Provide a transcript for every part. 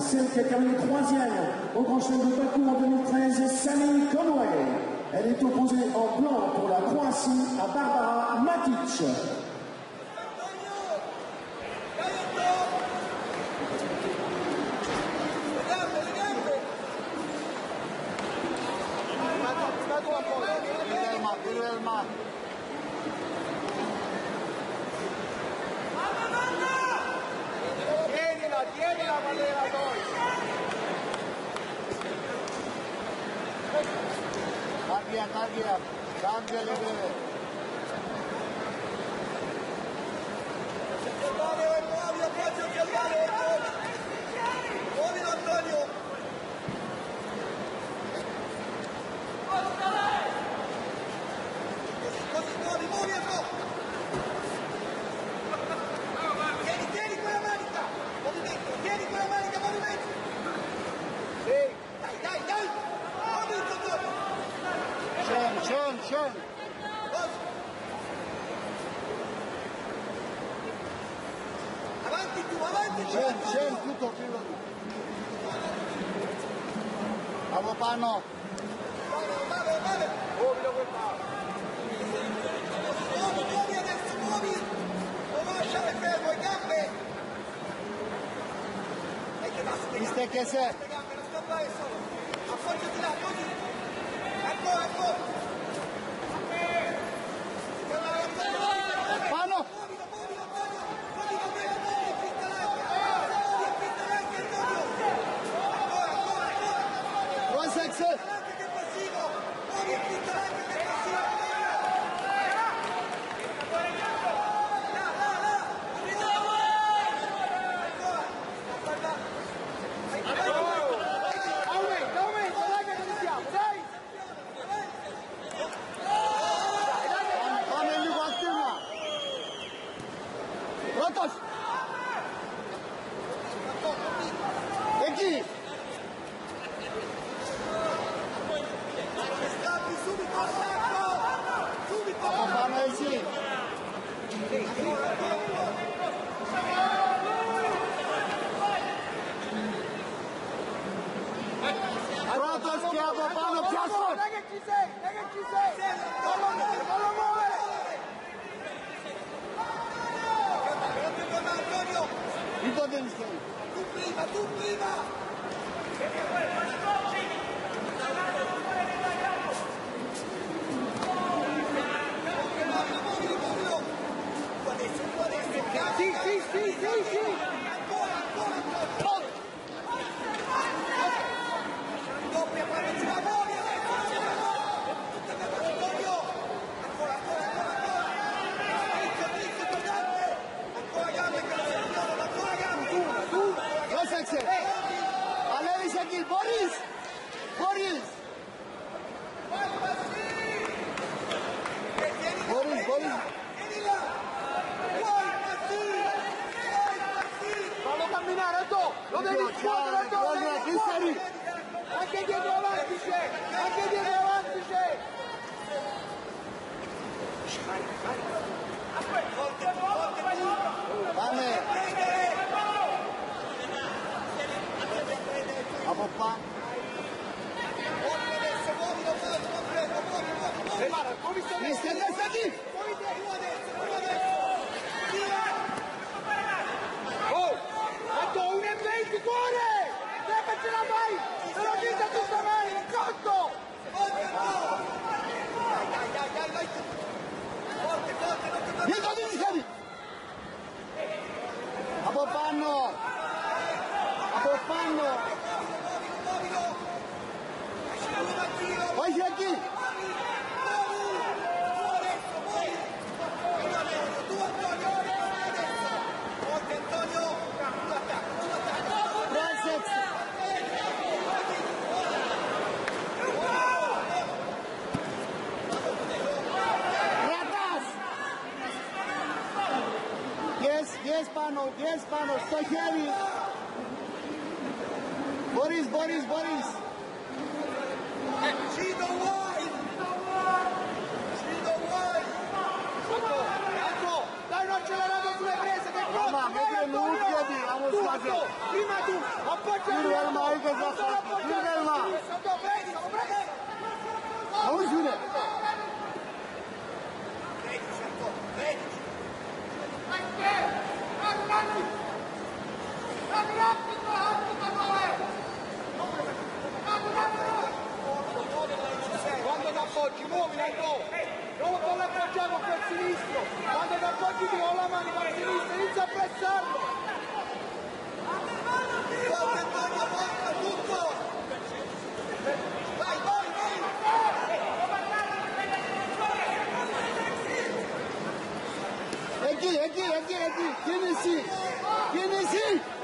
celle qui a terminé troisième au Grand Chelem de Bakou en 2013, Sami Conway. Elle est opposée en blanc pour la Croatie à Barbara Matic. Cambia, cambia. Cambia el breve. Antonio, Antonio, Antonio, Antonio. Şön. Avanti tu, avanti tu. Şön, Antonio. şön, tutto prima. Bravo Pano. Vale, vale, vale. Muovilo quel palo. Muovi, muovi adesso, muovi. Non lasciare fermo le gambe. E che basta, le gambe. İstekese. Gracias. Anto! Lo devi scuotere, Guarda, devi scuotere! Anche dietro avanti c'è! Anche dietro avanti c'è! Forte, forte tu! Pane. Prendere! Apo pa. Muovilo adesso, muovilo, muovilo, prego, muovi, muovi, muovi! Guarda, come sta Mister Şekil. Είδα την χέρι. Από πάνω. Από πάνω. Όχι εκεί. Yes, yes, Pano, yes, Pano, στο χέρι. Μπορείς, μπορείς, μπορείς. Cido vuoi! Cido vuoi! Anto, dai un accelerato sulle prese, che Mamma, cotto! che Vai, che Antonio! mucchia di- amo Tu, squadra. Anto, prima tu, ma Yürü elma, herkes yapsın. Appoggi, muovila il gol. Non non l'appoggiamo col sinistro. Quando appoggi ti con la mano a sinistra, inizia a pressarlo. Forte Antonio, forte tutto! Vai, vai, vai! Eki, eki, eki, eki. Yenisi. Yenisi.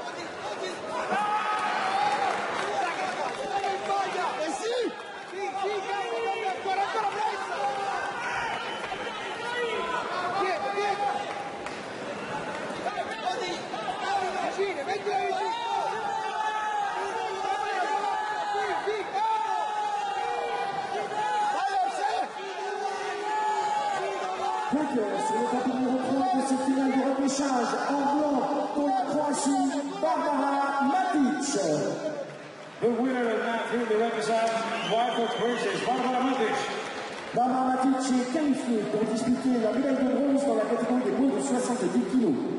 Vainqueur sur le tapis numéro 3 de cette finale du repêchage en blanc pour la Croatie, Barbara Matic. The winner of that through the represent Wyford versus Barbara Matic. Barbara Matic est qualifiée pour disputer la médaille de bronze dans la catégorie des moins de 70 kilos.